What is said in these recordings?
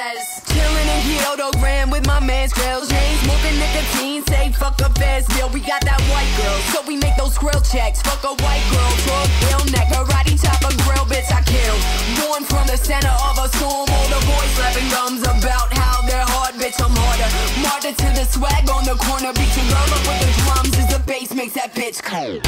says Chillin' in Kyoto, Grand with my man's grill. Names moving nicotine, say fuck a fast bill We got that white girl, so we make those grill checks Fuck a white girl, talk bill neck Karate top of grill, bitch I kill Born from the center of a storm All the boys laughing gums about how they're hard Bitch, I'm harder Martyr to the swag on the corner Beat your girl up with the drums As the bass makes that bitch cold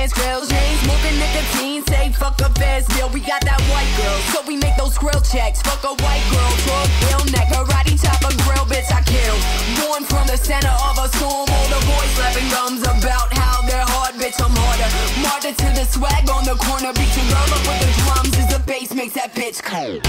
ass grills. Chain smoking nicotine, say fuck a fast meal. We got that white girl, so we make those grill checks. Fuck a white girl, truck, bill neck, karate chop, a grill, bitch, I kill. Born from the center of a storm, all the boys slapping gums about how they're hard, bitch, I'm harder. Martyr to the swag on the corner, beat your girl up with the drums as the bass makes that bitch cold.